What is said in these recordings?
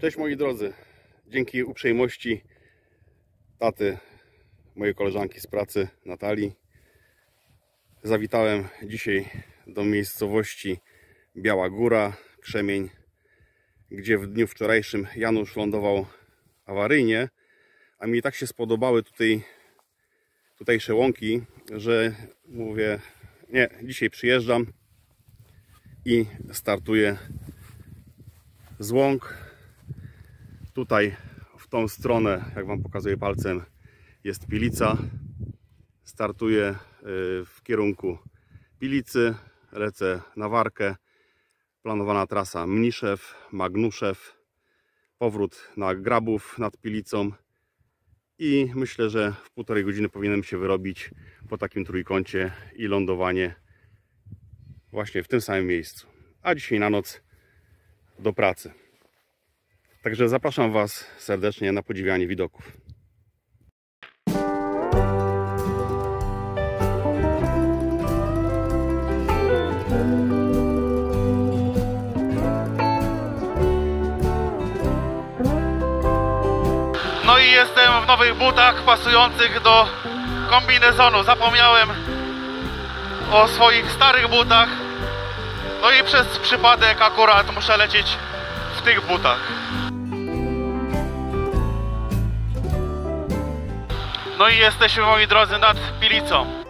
Cześć moi drodzy. Dzięki uprzejmości taty mojej koleżanki z pracy Natalii zawitałem dzisiaj do miejscowości Biała Góra, Krzemień, gdzie w dniu wczorajszym Janusz lądował awaryjnie, a mi tak się spodobały tutaj tutejsze łąki, że mówię, nie, dzisiaj przyjeżdżam i startuję z łąk. Tutaj w tą stronę, jak Wam pokazuję palcem, jest Pilica. Startuję y, w kierunku Pilicy, lecę na Warkę. Planowana trasa Mniszew, Magnuszew, powrót na Grabów nad Pilicą i myślę, że w półtorej godziny powinienem się wyrobić po takim trójkącie i lądowanie właśnie w tym samym miejscu. A dzisiaj na noc do pracy. Także zapraszam Was serdecznie na podziwianie widoków. No i jestem w nowych butach pasujących do kombinezonu. Zapomniałem o swoich starych butach. No i przez przypadek akurat muszę lecieć w tych butach. No i jesteśmy moi drodzy nad Pilicą.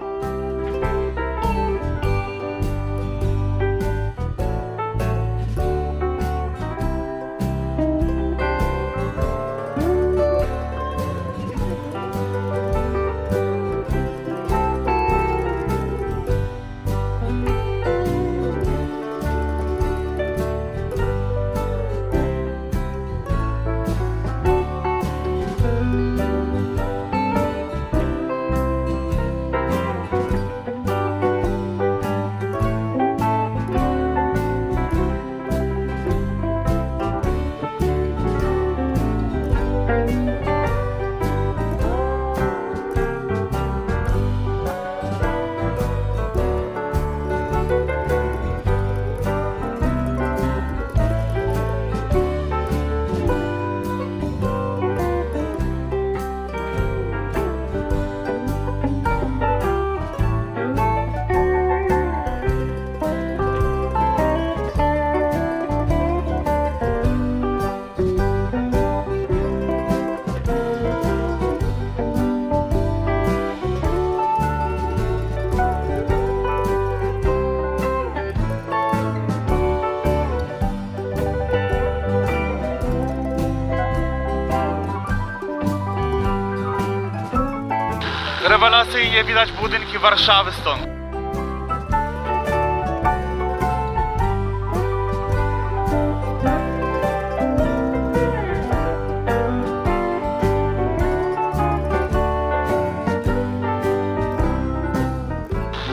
Rewelacyjnie widać budynki Warszawy stąd.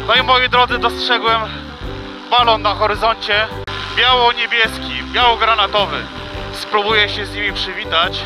No i moi drodzy, dostrzegłem balon na horyzoncie. Biało-niebieski, biało-granatowy. Spróbuję się z nimi przywitać.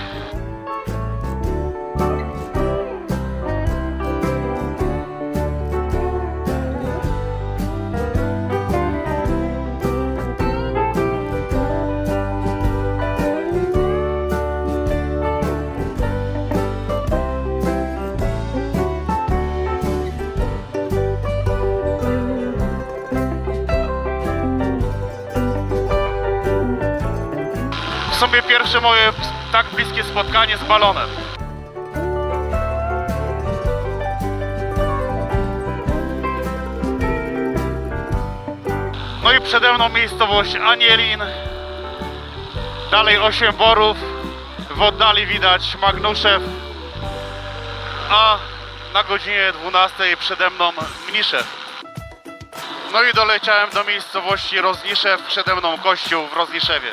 W sumie pierwsze moje tak bliskie spotkanie z balonem. No i przede mną miejscowość Anielin. Dalej 8 borów. W oddali widać Magnuszew. A na godzinie 12 przede mną Mniszew. No i doleciałem do miejscowości Rozniszew. Przede mną kościół w Rozniszewie.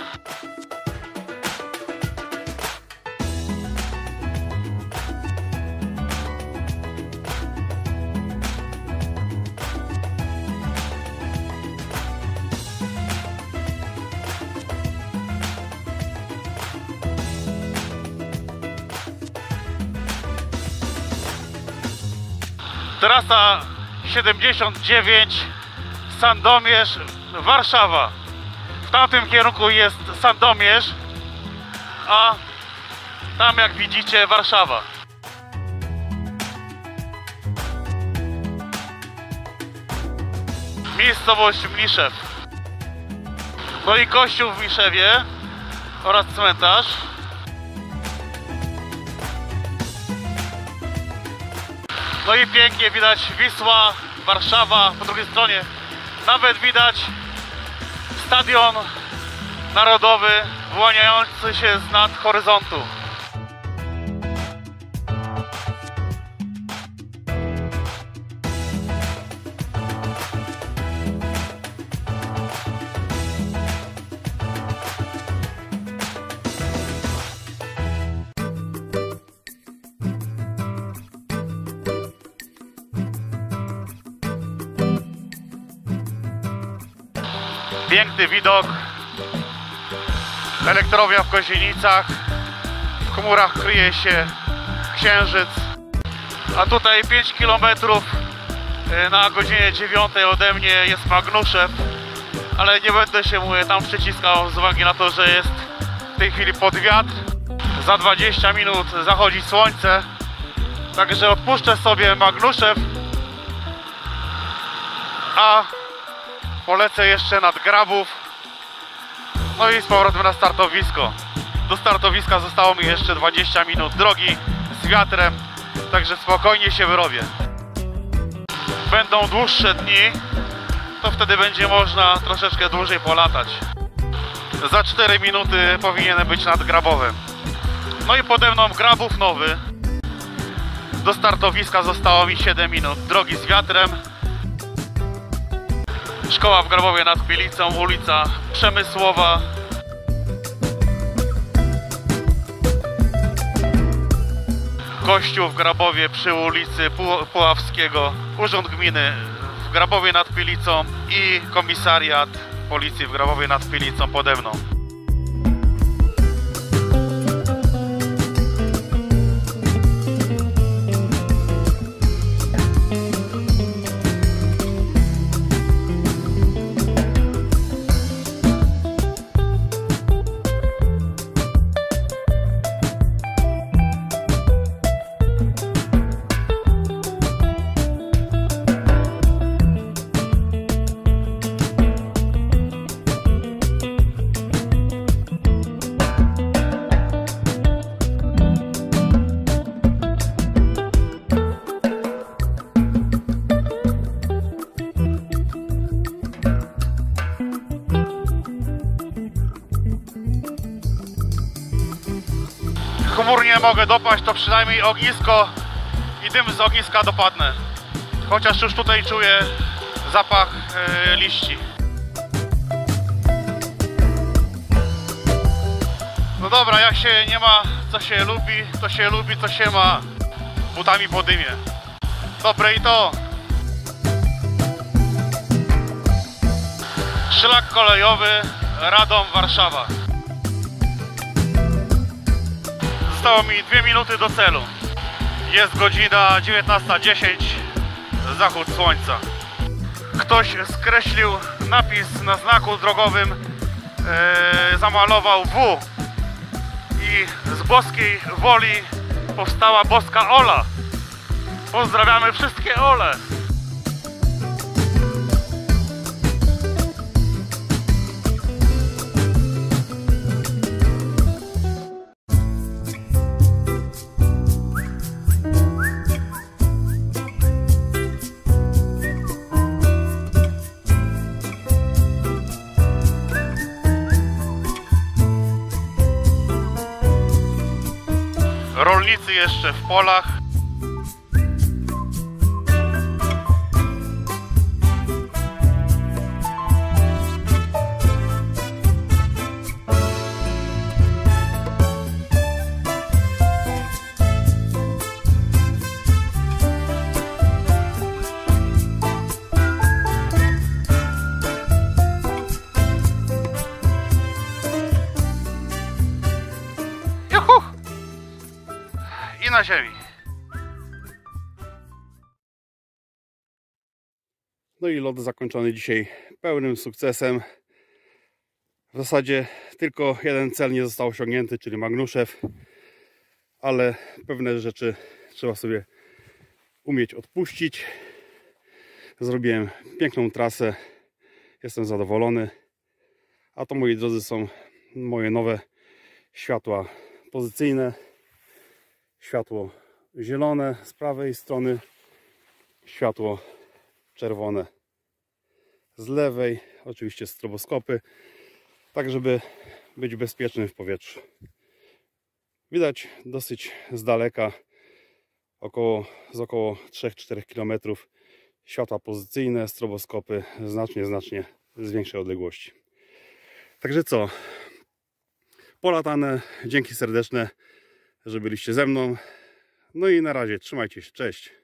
Trasa 79 Sandomierz Warszawa. W tamtym kierunku jest Sandomierz, A tam jak widzicie Warszawa. Miejscowość Mniszew. No i kościół w Mniszewie oraz cmentarz. No i pięknie widać Wisła, Warszawa po drugiej stronie. Nawet widać stadion narodowy wyłaniający się z nad horyzontu. Piękny widok. Elektrownia w Kozienicach. W chmurach kryje się księżyc. A tutaj 5 km na godzinie 9 ode mnie jest Magnuszew. Ale nie będę się mówię, tam przyciskał z uwagi na to, że jest w tej chwili pod wiatr. Za 20 minut zachodzi słońce. Także odpuszczę sobie Magnuszew. A polecę jeszcze nad Grabów. No i z powrotem na startowisko. Do startowiska zostało mi jeszcze 20 minut drogi z wiatrem, także spokojnie się wyrobię. Będą dłuższe dni, to wtedy będzie można troszeczkę dłużej polatać. Za 4 minuty powinienem być nad Grabowem. No i pode mną Grabów nowy. Do startowiska zostało mi 7 minut drogi z wiatrem. Szkoła w Grabowie nad Chmielicą, ulica Przemysłowa. Kościół w Grabowie przy ulicy Pu- Puławskiego, Urząd Gminy w Grabowie nad Chmielicą i komisariat policji w Grabowie nad Chmielicą pode mną. Nie mogę dopaść, to przynajmniej ognisko i dym z ogniska dopadnę. Chociaż już tutaj czuję zapach e, liści. No dobra, jak się nie ma co się lubi, to się lubi co się ma butami po dymie. Dobre i to. Szlak kolejowy Radom Warszawa. Zostało mi 2 minuty do celu. Jest godzina 19.10, zachód słońca. Ktoś skreślił napis na znaku drogowym, e, zamalował W i z boskiej woli powstała boska Ola. Pozdrawiamy wszystkie Ole. Rolnicy jeszcze w polach. Na ziemi. No i lot zakończony dzisiaj pełnym sukcesem. W zasadzie tylko jeden cel nie został osiągnięty, czyli Magnuszew, ale pewne rzeczy trzeba sobie umieć odpuścić. Zrobiłem piękną trasę, jestem zadowolony. A to moi drodzy są moje nowe światła pozycyjne. Światło zielone z prawej strony, światło czerwone z lewej, oczywiście stroboskopy, tak żeby być bezpiecznym w powietrzu. Widać dosyć z daleka, około, z około 3-4 km światła pozycyjne, stroboskopy znacznie, znacznie z większej odległości. Także co? Polatane, dzięki serdeczne, że byliście ze mną. No i na razie, trzymajcie się, cześć.